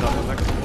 Sache, sagst du?